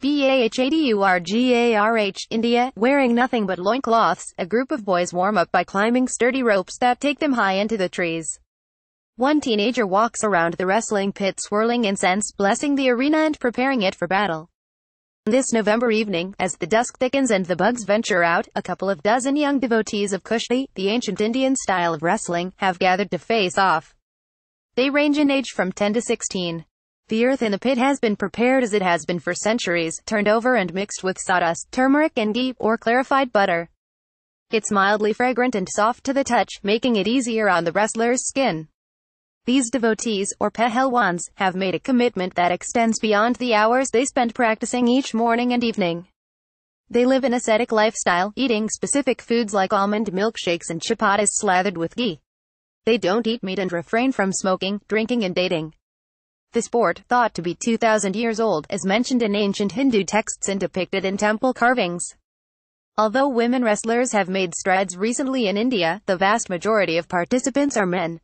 B-A-H-A-D-U-R-G-A-R-H, India, wearing nothing but loincloths, a group of boys warm up by climbing sturdy ropes that take them high into the trees. One teenager walks around the wrestling pit swirling incense, blessing the arena and preparing it for battle. This November evening, as the dusk thickens and the bugs venture out, a couple of dozen young devotees of Kushti, the ancient Indian style of wrestling, have gathered to face off. They range in age from 10 to 16. The earth in the pit has been prepared as it has been for centuries, turned over and mixed with sawdust, turmeric and ghee, or clarified butter. It's mildly fragrant and soft to the touch, making it easier on the wrestler's skin. These devotees, or pehelwans, have made a commitment that extends beyond the hours they spend practicing each morning and evening. They live an ascetic lifestyle, eating specific foods like almond milkshakes and chapatis slathered with ghee. They don't eat meat and refrain from smoking, drinking and dating. The sport, thought to be 2,000 years old, is mentioned in ancient Hindu texts and depicted in temple carvings. Although women wrestlers have made strides recently in India, the vast majority of participants are men.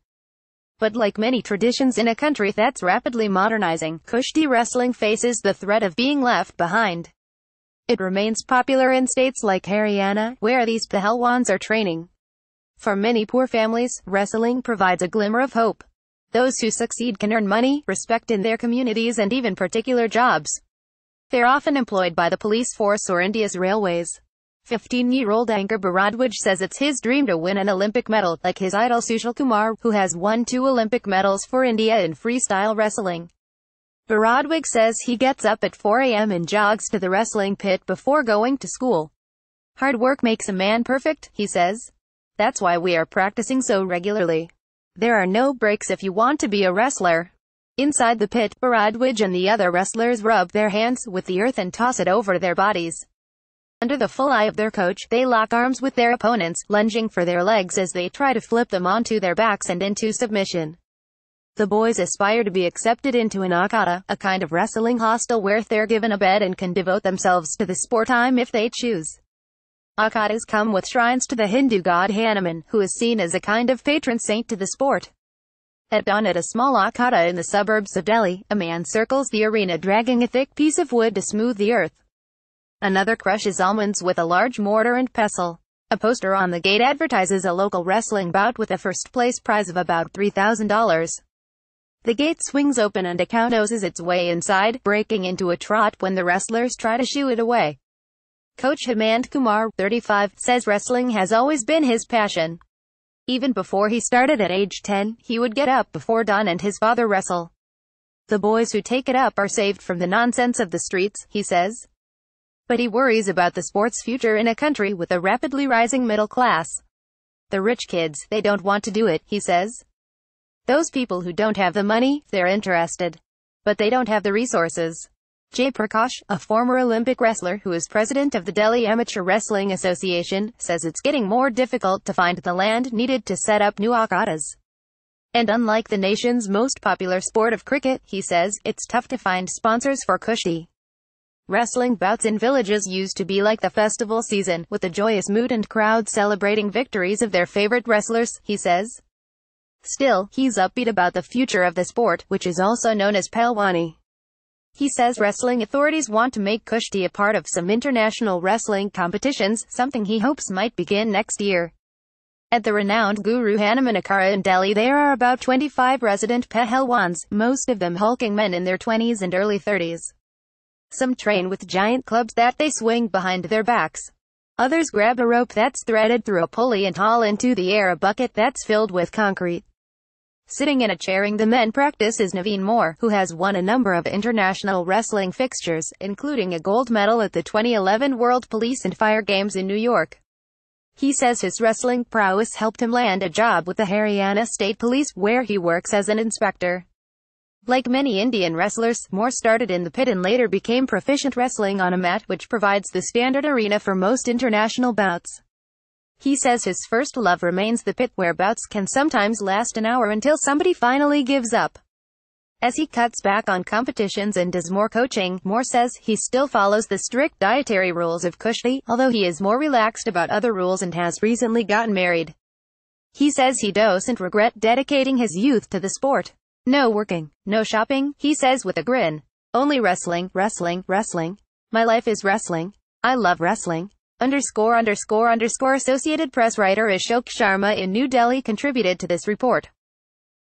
But like many traditions in a country that's rapidly modernizing, Kushti wrestling faces the threat of being left behind. It remains popular in states like Haryana, where these Pahalwans are training. For many poor families, wrestling provides a glimmer of hope. Those who succeed can earn money, respect in their communities and even particular jobs. They're often employed by the police force or India's railways. 15-year-old Ankur Bharadwaj says it's his dream to win an Olympic medal, like his idol Sushil Kumar, who has won two Olympic medals for India in freestyle wrestling. Bharadwaj says he gets up at 4 a.m. and jogs to the wrestling pit before going to school. Hard work makes a man perfect, he says. That's why we are practicing so regularly. There are no breaks if you want to be a wrestler. Inside the pit, Bharadwaj and the other wrestlers rub their hands with the earth and toss it over their bodies. Under the full eye of their coach, they lock arms with their opponents, lunging for their legs as they try to flip them onto their backs and into submission. The boys aspire to be accepted into an akhada, a kind of wrestling hostel where they're given a bed and can devote themselves to the sport time if they choose. Akhadas come with shrines to the Hindu god Hanuman, who is seen as a kind of patron saint to the sport. At dawn at a small akhada in the suburbs of Delhi, a man circles the arena dragging a thick piece of wood to smooth the earth. Another crushes almonds with a large mortar and pestle. A poster on the gate advertises a local wrestling bout with a first place prize of about $3,000. The gate swings open and a cow noses its way inside, breaking into a trot when the wrestlers try to shoo it away. Coach Hemant Kumar, 35, says wrestling has always been his passion. Even before he started at age 10, he would get up before dawn and his father wrestle. The boys who take it up are saved from the nonsense of the streets, he says. But he worries about the sport's future in a country with a rapidly rising middle class. The rich kids, they don't want to do it, he says. Those people who don't have the money, they're interested. But they don't have the resources. Jay Prakash, a former Olympic wrestler who is president of the Delhi Amateur Wrestling Association, says it's getting more difficult to find the land needed to set up new akhadas. And unlike the nation's most popular sport of cricket, he says, it's tough to find sponsors for Kushti. Wrestling bouts in villages used to be like the festival season, with a joyous mood and crowd celebrating victories of their favorite wrestlers, he says. Still, he's upbeat about the future of the sport, which is also known as Pehlwani. He says wrestling authorities want to make Kushti a part of some international wrestling competitions, something he hopes might begin next year. At the renowned Guru Hanuman Akhara in Delhi there are about 25 resident Pehelwans, most of them hulking men in their 20s and early 30s. Some train with giant clubs that they swing behind their backs. Others grab a rope that's threaded through a pulley and haul into the air a bucket that's filled with concrete. Sitting in a chairing the men practice is Naveen Mor, who has won a number of international wrestling fixtures, including a gold medal at the 2011 World Police and Fire Games in New York. He says his wrestling prowess helped him land a job with the Haryana State Police, where he works as an inspector. Like many Indian wrestlers, Mor started in the pit and later became proficient wrestling on a mat, which provides the standard arena for most international bouts. He says his first love remains the pit where bouts can sometimes last an hour until somebody finally gives up. As he cuts back on competitions and does more coaching, Mor says he still follows the strict dietary rules of Kushti, although he is more relaxed about other rules and has recently gotten married. He says he doesn't regret dedicating his youth to the sport. No working, no shopping, he says with a grin. Only wrestling, wrestling, wrestling. My life is wrestling. I love wrestling. Underscore underscore underscore Associated Press writer Ashok Sharma in New Delhi contributed to this report.